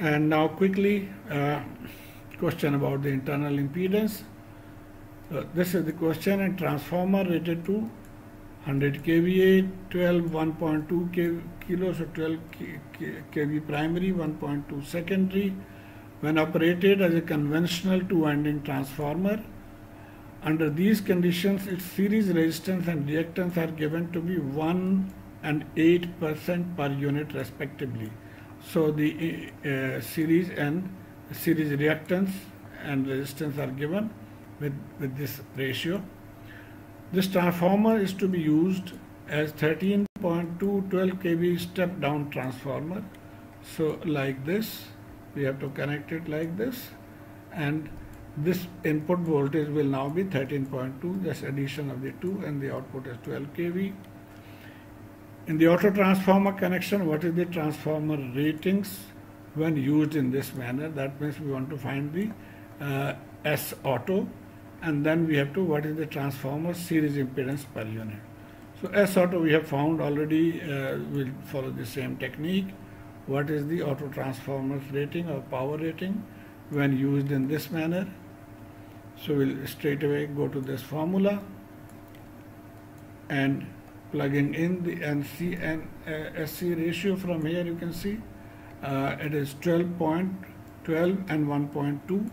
And now quickly, uh, question about the internal impedance. This is the question and transformer rated to 100 kVA, 12 1.2 kilos, so 12 kV primary, 1.2 secondary. When operated as a conventional two-winding transformer, under these conditions, its series resistance and reactance are given to be 1 and 8% per unit respectively. So the uh, series and series reactance and resistance are given with, with this ratio. This transformer is to be used as 13.2 12 kV step down transformer. So like this, we have to connect it like this and this input voltage will now be 13.2 just addition of the 2 and the output is 12 kV in the auto transformer connection what is the transformer ratings when used in this manner? That means we want to find the uh, S auto and then we have to what is the transformer series impedance per unit? So S auto we have found already uh, we'll follow the same technique. What is the auto transformer rating or power rating when used in this manner? So we'll straight away go to this formula. And plugging in the NC and uh, SC ratio from here you can see. Uh, it is 12.12 and 1.2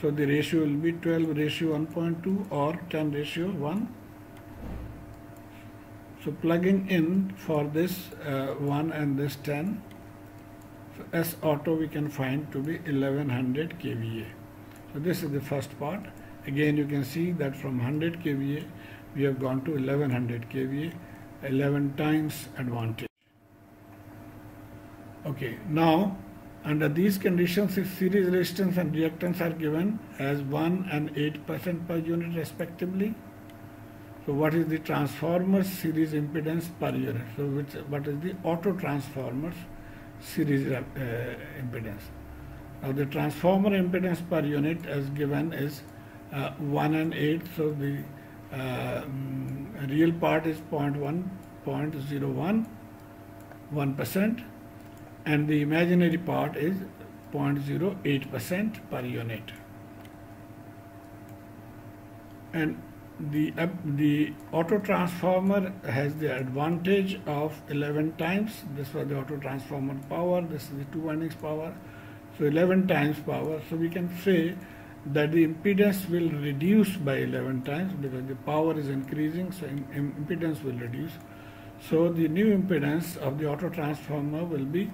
so the ratio will be 12 ratio 1.2 or 10 ratio 1 so plugging in for this uh, 1 and this 10 so S auto we can find to be 1100 kVA. So this is the first part. Again you can see that from 100 kVA we have gone to 1100 kVA 11 times advantage. Okay now under these conditions if series resistance and reactance are given as 1 and 8 percent per unit respectively so what is the transformer series impedance per unit? So which what is the auto transformers series uh, impedance? Now the transformer impedance per unit as given is uh, 1 and 8 so the real part is 0.1 0.01 1% and the imaginary part is 0.08% per unit. And the uh, the auto transformer has the advantage of 11 times. This was the auto transformer power. This is the two windings power. So 11 times power. So we can say that the impedance will reduce by 11 times because the power is increasing so impedance will reduce. So the new impedance of the auto transformer will be